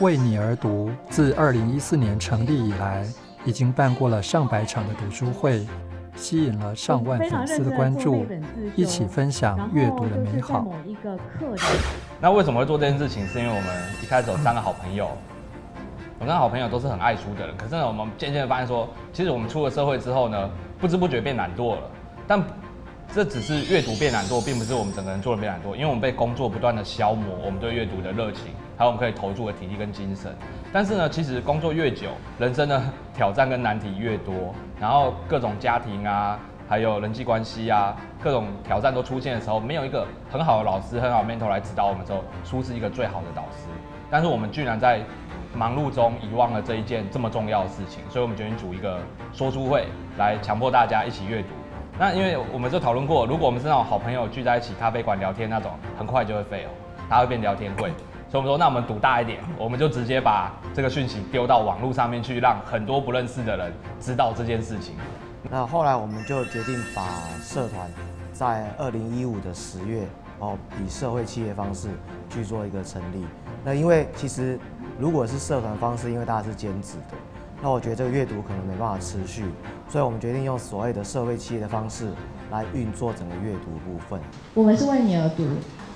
为你而读自二零一四年成立以来，已经办过了上百场的读书会，吸引了上万粉丝的关注，一起分享阅读的美好。那为什么会做这件事情？是因为我们一开始有三个好朋友，我跟好朋友都是很爱书的人。可是呢，我们渐渐的发现说，其实我们出了社会之后呢，不知不觉变懒惰了。但这只是阅读变懒惰，并不是我们整个人做的变懒惰，因为我们被工作不断的消磨我们对阅读的热情，还有我们可以投注的体力跟精神。但是呢，其实工作越久，人生的挑战跟难题越多，然后各种家庭啊，还有人际关系啊，各种挑战都出现的时候，没有一个很好的老师、很好的 mentor 来指导我们的时候，书是一个最好的导师。但是我们居然在忙碌中遗忘了这一件这么重要的事情，所以我们决定组一个说书会，来强迫大家一起阅读。那因为我们就讨论过，如果我们是那种好朋友聚在一起咖啡馆聊天那种，很快就会废哦，它会变聊天会。所以我们说，那我们赌大一点，我们就直接把这个讯息丢到网络上面去，让很多不认识的人知道这件事情。那后来我们就决定把社团在二零一五的十月，哦，以社会企业方式去做一个成立。那因为其实如果是社团方式，因为大家是兼职的。那我觉得这个阅读可能没办法持续，所以我们决定用所谓的社会企业的方式来运作整个阅读部分。我们是为你而读，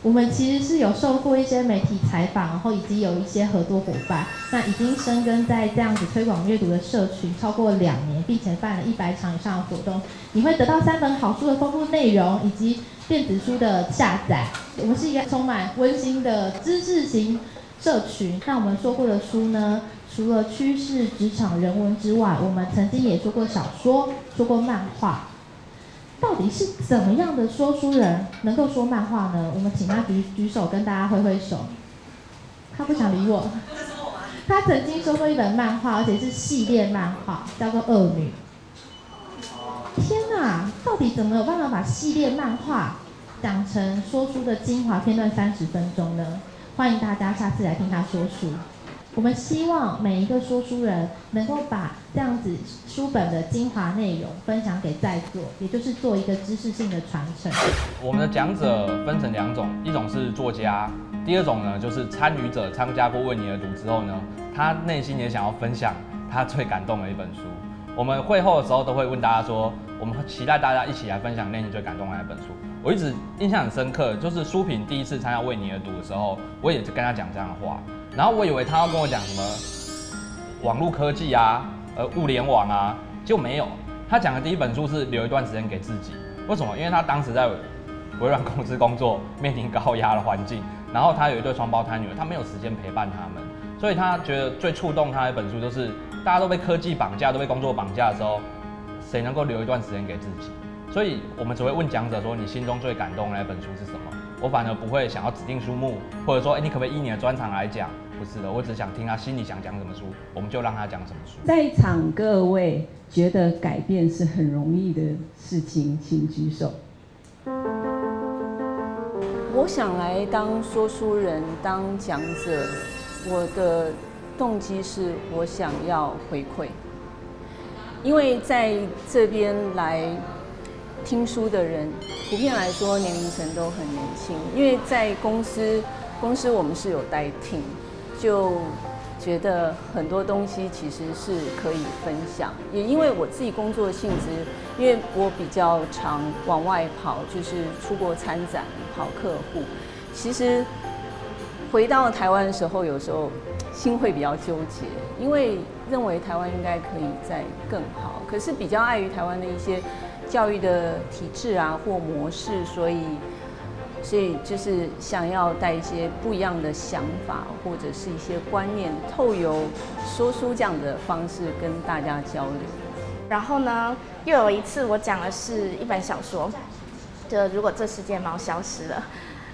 我们其实是有受过一些媒体采访，然后以及有一些合作伙伴，那已经深耕在这样子推广阅读的社群超过两年，并且办了一百场以上的活动。你会得到三本好书的丰富内容，以及电子书的下载。我们是一个充满温馨的知识型社群。那我们说过的书呢？除了趋势、职场、人文之外，我们曾经也说过小说，说过漫画。到底是怎么样的说书人能够说漫画呢？我们请他举举手，跟大家挥挥手。他不想理我。他曾经说过一本漫画，而且是系列漫画，叫做《恶女》。天哪，到底怎么有办法把系列漫画讲成说书的精华片段三十分钟呢？欢迎大家下次来听他说书。我们希望每一个说书人能够把这样子书本的精华内容分享给在座，也就是做一个知识性的传承。我们的讲者分成两种，一种是作家，第二种呢就是参与者参加过为你而读之后呢，他内心也想要分享他最感动的一本书。我们会后的时候都会问大家说，我们期待大家一起来分享内心最感动的一本书。我一直印象很深刻，就是书评第一次参加为你而读的时候，我也跟他讲这样的话。然后我以为他要跟我讲什么网络科技啊，呃，物联网啊，就没有。他讲的第一本书是留一段时间给自己。为什么？因为他当时在微软公司工作，面临高压的环境，然后他有一对双胞胎女儿，他没有时间陪伴他们，所以他觉得最触动他的一本书就是大家都被科技绑架，都被工作绑架的时候，谁能够留一段时间给自己？所以我们只会问讲者说，你心中最感动的那本书是什么？我反而不会想要指定书目，或者说，哎，你可不可以以你的专长来讲？不是的，我只想听他心里想讲什么书，我们就让他讲什么书。在场各位觉得改变是很容易的事情，请举手。我想来当说书人、当讲者，我的动机是我想要回馈，因为在这边来听书的人，普遍来说年龄层都很年轻，因为在公司，公司我们是有代听。就觉得很多东西其实是可以分享，也因为我自己工作的性质，因为我比较常往外跑，就是出国参展、跑客户。其实回到台湾的时候，有时候心会比较纠结，因为认为台湾应该可以再更好，可是比较碍于台湾的一些教育的体制啊或模式，所以。所以就是想要带一些不一样的想法，或者是一些观念，透由说书这样的方式跟大家交流。然后呢，又有一次我讲的是一本小说，就如果这世界猫消失了。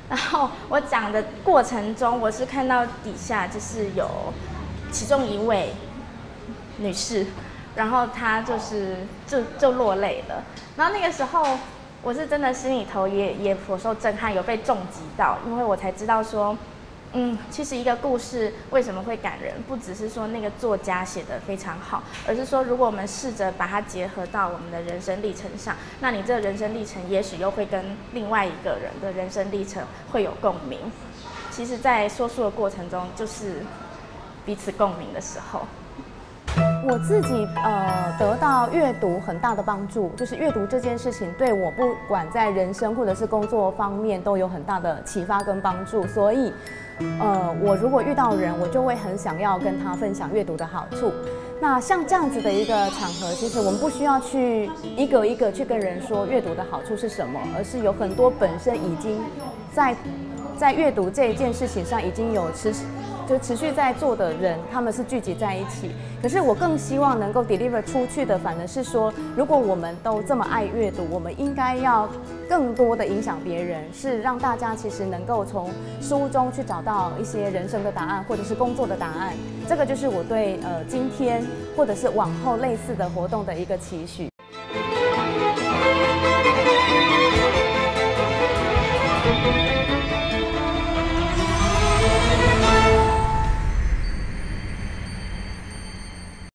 然后我讲的过程中，我是看到底下就是有其中一位女士，然后她就是就就落泪了。然后那个时候。我是真的心里头也也颇受震撼，有被重击到，因为我才知道说，嗯，其实一个故事为什么会感人，不只是说那个作家写的非常好，而是说如果我们试着把它结合到我们的人生历程上，那你这人生历程也许又会跟另外一个人的人生历程会有共鸣。其实，在说书的过程中，就是彼此共鸣的时候。我自己呃得到阅读很大的帮助，就是阅读这件事情对我不管在人生或者是工作方面都有很大的启发跟帮助，所以呃我如果遇到人，我就会很想要跟他分享阅读的好处。那像这样子的一个场合，其实我们不需要去一个一个去跟人说阅读的好处是什么，而是有很多本身已经在在阅读这一件事情上已经有持就持续在做的人，他们是聚集在一起。可是我更希望能够 deliver 出去的，反而是说，如果我们都这么爱阅读，我们应该要更多的影响别人，是让大家其实能够从书中去找到一些人生的答案，或者是工作的答案。这个就是我对呃今天或者是往后类似的活动的一个期许。